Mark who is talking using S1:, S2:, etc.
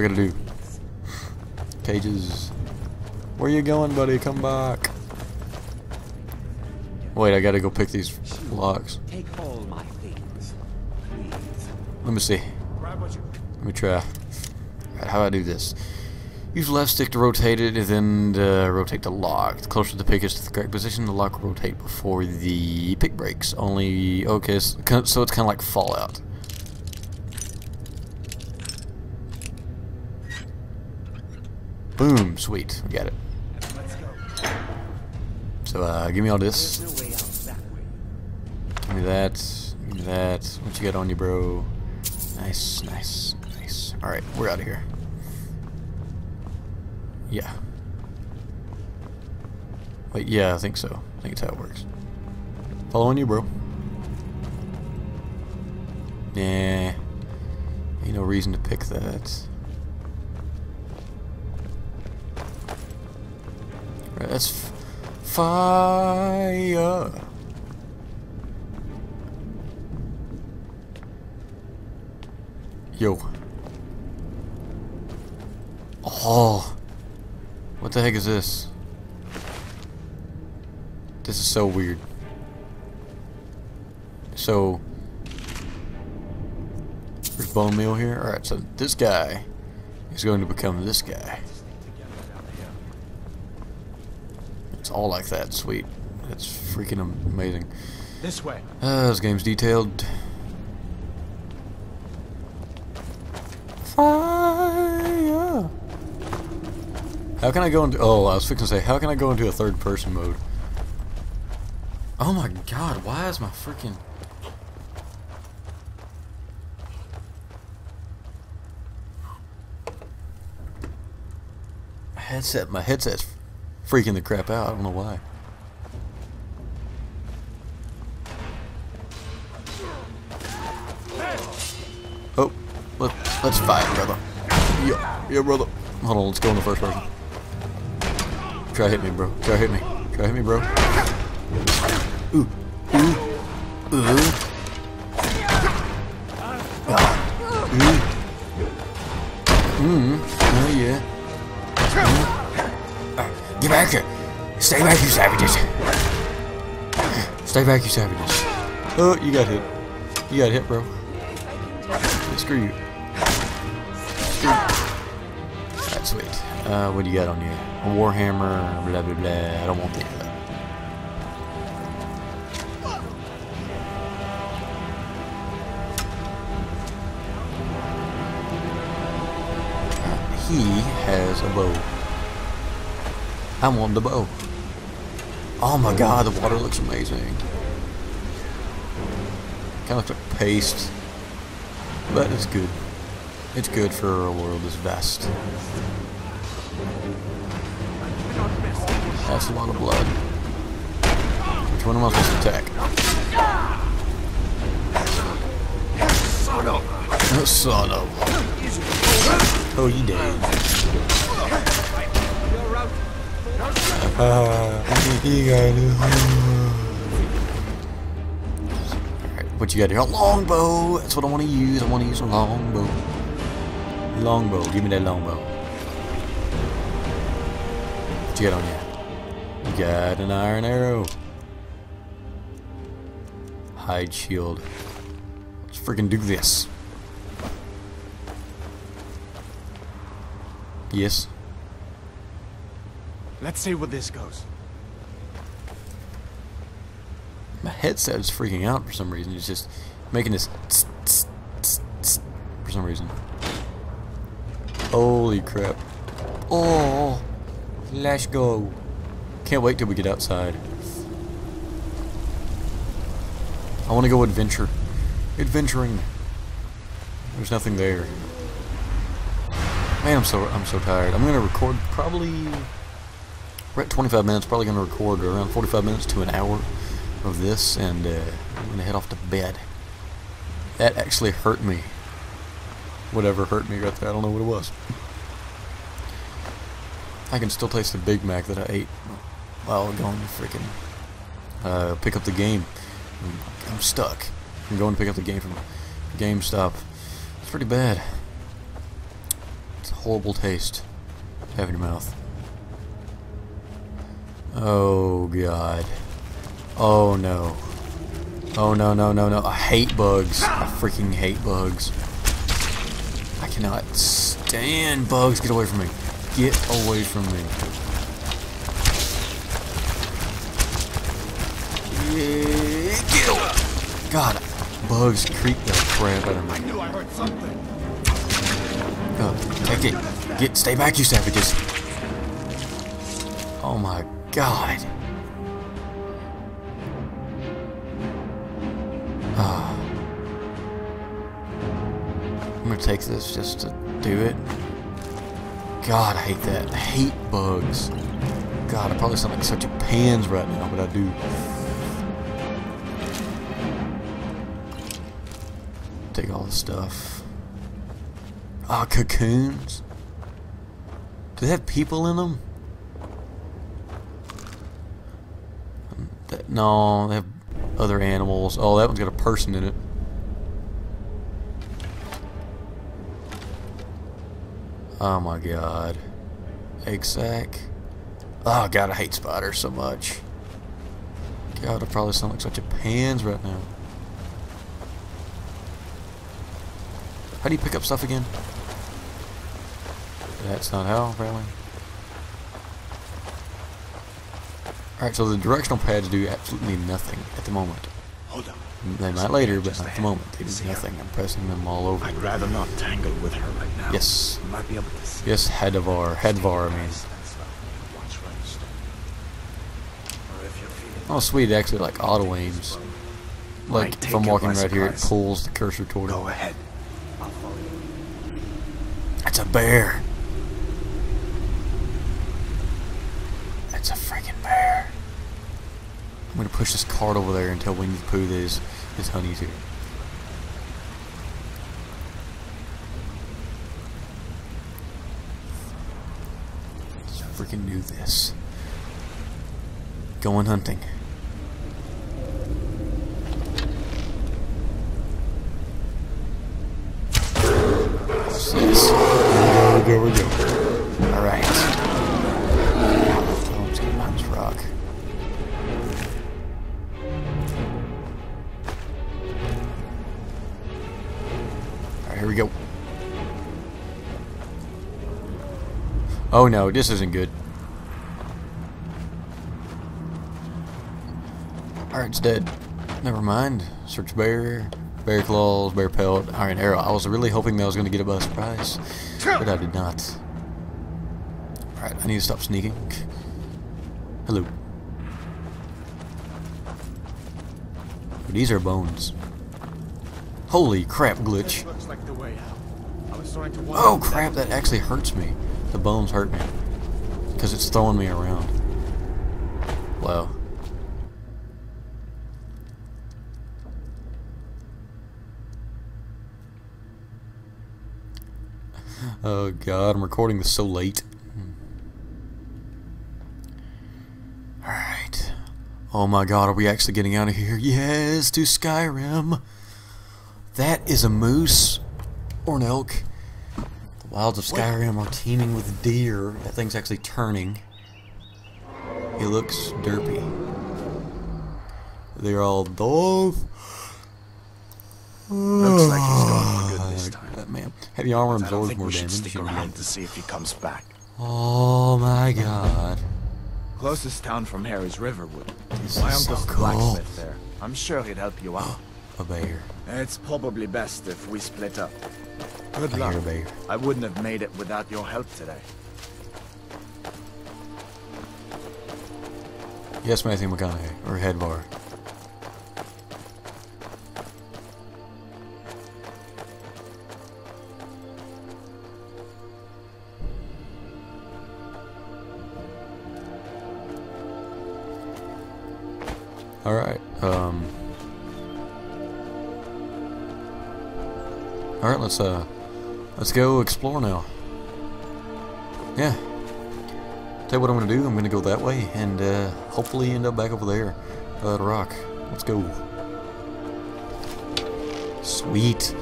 S1: I gotta do. Cages. Where you going, buddy? Come back. Wait, I gotta go pick these locks.
S2: Take all my things.
S1: Let me see. Let me try. Alright, how do I do this? Use left stick to rotate it, and then uh, rotate the lock. The closer the pick is to the correct position, the lock will rotate before the pick breaks. Only, okay, so it's kind of like Fallout. Boom, sweet, we got it. So, uh, give me all this. Give me that. Give me that. What you got on you, bro? Nice, nice, nice. Alright, we're out of here. Yeah. Wait, yeah, I think so. I think it's how it works. Following you, bro. Yeah. Ain't no reason to pick that. Right, that's fire. Yo. Oh. What the heck is this? This is so weird. So, there's bone meal here. Alright, so this guy is going to become this guy. It's all like that. Sweet. That's freaking amazing.
S3: This way.
S1: Uh, this game's detailed. Fire. How can I go into? Oh, I was fixing to say, how can I go into a third-person mode? Oh my God! Why is my freaking headset? My headset's freaking the crap out. I don't know why. Oh, let, let's fight, brother. Yeah, yeah, brother. Hold on, let's go in the first person. Try hit me, bro. Try hit me. Try hit me, bro. Ooh, ooh, ooh. Mmm, oh yeah. Get back here. Stay back, you savages. Stay back, you savages. Oh, you got hit. You got hit, bro. Screw you. Screw you. That's sweet. Uh, what do you got on you? A warhammer, blah blah blah. I don't want that. He has a bow. I want the bow. Oh my god, the water looks amazing. Kind of looks like paste. But it's good. It's good for a world as vast. That's a lot of blood. Which one am I supposed to attack?
S3: Son of
S1: son of. Oh, you dead. Uh, you got Alright, what you got here? A longbow! That's what I want to use. I want to use a longbow. Longbow. Give me that longbow. What you got on you? You got an iron arrow. Hide shield. Let's freaking do this. Yes.
S3: Let's see where this goes.
S1: My headset is freaking out for some reason. It's just making this tss, tss, tss, for some reason. Holy crap. Oh, let's go. Can't wait till we get outside. I want to go adventure. Adventuring. There's nothing there. Man, I'm so I'm so tired. I'm gonna record probably. We're at 25 minutes. Probably gonna record around 45 minutes to an hour of this, and uh, I'm gonna head off to bed. That actually hurt me. Whatever hurt me right there, I don't know what it was. I can still taste the Big Mac that I ate while going to freaking uh, pick up the game. I'm, I'm stuck. I'm going to pick up the game from GameStop. It's pretty bad. It's a horrible taste to have in your mouth. Oh god. Oh no. Oh no no no no. I hate bugs. I freaking hate bugs. I cannot stand bugs. Get away from me. Get away from me. Yeah, Get away. God, bugs creep the crap out of me.
S3: I knew I heard something.
S1: Go, take it. Get, stay back, you savages. Oh my god. Ah. I'm gonna take this just to do it. God, I hate that. I hate bugs. God, I probably sound like such a pans right now, but I do. Take all the stuff. Ah, cocoons. Do they have people in them? Um, That, no, they have other animals. Oh, that one's got a person in it. Oh my god. Egg sack. Oh god, I hate spiders so much. God, I probably sound like such a pans right now. How do you pick up stuff again? That's not how, apparently. Alright, so the directional pads do absolutely nothing at the moment.
S3: Hold on.
S1: They might later, but not at the moment. They do nothing. I'm pressing them all over.
S3: I'd rather not tangle with her right now.
S1: Yes.
S3: You might be able to see.
S1: Yes, Hadvar. Hadvar, I mean.
S3: Nice and slow. Watch where you step. Or if you're feeling
S1: Oh, sweet. It actually, like, auto aims. Like, if I'm walking right here, it pulls the cursor toward
S3: Go ahead. I'll follow you.
S1: That's a bear. That's a freaking bear. I'm gonna push this cart over there until Winnie the Pooh that his, honey's here. Freaking do this. Going hunting. This? There we go, there we Oh no, this isn't good. Alright, it's dead. Never mind. Search bear, bear claws, bear pelt, iron arrow. I was really hoping that I was going to get it by surprise, but I did not. Alright, I need to stop sneaking. Hello. These are bones. Holy crap, glitch.
S3: Like the way out. I was starting to wonder
S1: Oh crap, that actually hurts me. The bones hurt me. Because it's throwing me around. Wow. Oh god, I'm recording this so late. Hmm. Alright. Oh my god, are we actually getting out of here? Yes, to Skyrim. That is a moose or an elk. Wilds of Skyrim are teeming with deer. That thing's actually turning. He looks derpy. They're all dove.
S3: Looks like he's gone for good this ah, time.
S1: That man. Heavy armor absorbs more
S3: we should
S1: damage.
S3: stick around to see if he comes back.
S1: Oh my god.
S3: Closest town from here is Riverwood.
S1: This
S3: My
S1: is
S3: uncle's the
S1: cool.
S3: blacksmith there. I'm sure he'd help you out.
S1: A bear.
S3: It's probably best if we split up. Good
S1: I
S3: luck.
S1: hear a.
S3: I wouldn't have made it without your help today.
S1: Yes, Matthew McConaughey. Or Headbar. Alright, um... Alright, let's, uh... Let's go explore now. Yeah. Tell you what I'm gonna do. I'm gonna go that way and uh, hopefully end up back over there, uh, the rock. Let's go. Sweet.